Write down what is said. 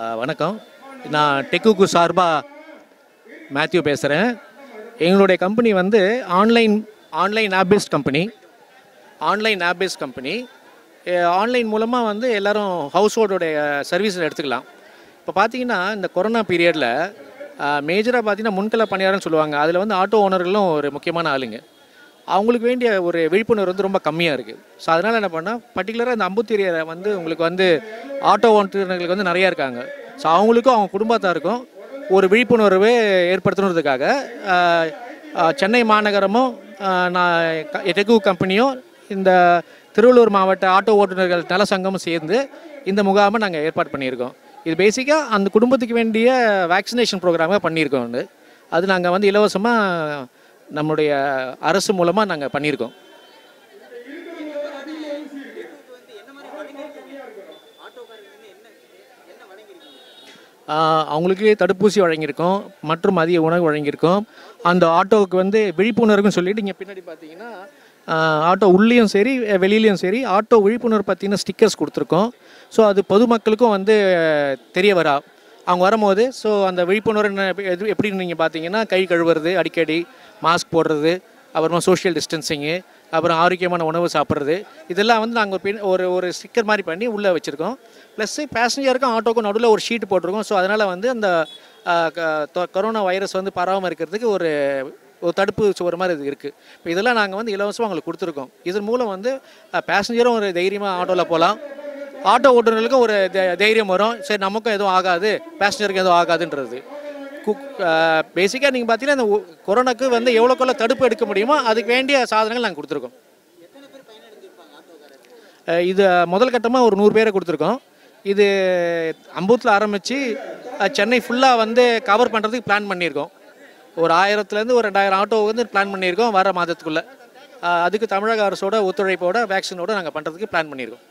வணக்கம். நான் டெக்குக்கு சார்பாக மேத்யூ பேசுகிறேன் எங்களுடைய கம்பெனி வந்து online online app based company. Online app based company. Online மூலமாக வந்து எல்லோரும் ஹவுஸ் ஹோல்டோடைய சர்வீஸில் எடுத்துக்கலாம். இப்போ பார்த்தீங்கன்னா இந்த கொரோனா பீரியடில் மேஜராக பார்த்தீங்கன்னா முன்கள பணியாரம்னு சொல்லுவாங்க. அதில் வந்து ஆட்டோ ஓனர்களும் ஒரு முக்கியமான ஆளுங்க. அவங்களுக்கு வேண்டிய ஒரு விழிப்புணர்வு வந்து ரொம்ப கம்மியாக இருக்குது ஸோ அதனால் என்ன பண்ணால் பர்டிகுலராக இந்த அம்புத்தீரியரை வந்து உங்களுக்கு வந்து ஆட்டோ ஓட்டுநர்களுக்கு வந்து நிறையா இருக்காங்க. ஸோ அவங்களுக்கும் அவங்க குடும்பத்தாருக்கும் ஒரு விழிப்புணர்வு ஏற்படுத்தணுன்றதுக்காக சென்னை மாநகரமும் நான் க- டெகு கம்பெனியும் இந்த திருவள்ளூர் மாவட்ட ஆட்டோ ஓட்டுநர்கள் நல சங்கமும் சேர்ந்து இந்த முகாமை நாங்கள் ஏற்பாடு பண்ணியிருக்கோம். இது பேசிக்காக அந்த குடும்பத்துக்கு வேண்டிய வேக்சினேஷன் ப்ரோக்ராமாக பண்ணியிருக்கோம் அது நாங்கள் வந்து இலவசமாக நம்முடைய அரசு மூலமாக நாங்கள் பண்ணியிருக்கோம். அவங்களுக்கு தடுப்பூசி வழங்கியிருக்கோம் மற்றும் மதிய உணவு வழங்கியிருக்கோம். அந்த ஆட்டோவுக்கு வந்து விழிப்புணர்வுன்னு சொல்லிட்டு இங்கே பின்னாடி பார்த்தீங்கன்னா ஆட்டோ உள்ளேயும் சரி வெளியிலையும் சரி ஆட்டோ விழிப்புணர்வு பார்த்தீங்கன்னா ஸ்டிக்கர்ஸ் கொடுத்துருக்கோம். ஸோ அது பொதுமக்களுக்கும் வந்து தெரிய வரா. அவங்க வரும்போது ஸோ அந்த விழிப்புணர்வு என்ன- எது எப்படின்னு நீங்கள் பார்த்தீங்கன்னா கை கழுவுறது அடிக்கடி மாஸ்க் போடுறது அப்புறமா சோஷியல் டிஸ்டன்சிங்கு அப்புறம் ஆரோக்கியமான உணவு சாப்பிட்றது இதெல்லாம் வந்து நாங்கள் பின் ஒரு ஒரு ஸ்டிக்கர் மாதிரி பண்ணி உள்ளே வச்சுருக்கோம். ப்ளஸ் பேசஞ்சருக்கும் ஆட்டோக்கும் நடுவில் ஒரு ஷீட் போட்டிருக்கோம். ஸோ அதனால் வந்து அந்த கொரோனா வைரஸ் வந்து பரவாமல் இருக்கிறதுக்கு ஒரு ஒரு தடுப்பு சுவர் மாதிரி இது இருக்குது இப்போ இதெல்லாம் நாங்கள் வந்து இலவசமாக அவங்களுக்கு கொடுத்துருக்கோம். இதன் மூலம் வந்து பேசஞ்சரும் ஒரு தைரியமாக ஆட்டோவில் போகலாம் ஆட்டோ ஓட்டுநர்களுக்கும் ஒரு தைரியம் வரும். சரி நமக்கும் எதுவும் ஆகாது. பேசஞ்சருக்கு எதுவும் ஆகாதுன்றது. குக் பேசிக்காக நீங்கள் பார்த்தீங்கன்னா இந்த கொரோனாக்கு வந்து எவ்வளோக்குள்ள தடுப்பு எடுக்க முடியுமோ அதுக்கு வேண்டிய சாதனங்கள் நாங்கள் கொடுத்துருக்கோம். இது முதல் கட்டமாக ஒரு நூறு பேரை கொடுத்துருக்கோம். இது அம்பூத்தில் ஆரம்பித்து சென்னை ஃபுல்லாக வந்து கவர் பண்ணுறதுக்கு பிளான் பண்ணியிருக்கோம். ஒரு ஆயிரத்துலேருந்து ஒரு ரெண்டாயிரம் ஆட்டோ வந்து பிளான் பண்ணியிருக்கோம் வர மாதத்துக்குள்ளே. அதுக்கு தமிழக அரசோட ஒத்துழைப்போட வேக்சினோட நாங்கள் பண்ணுறதுக்கு பிளான் பண்ணியிருக்கோம்.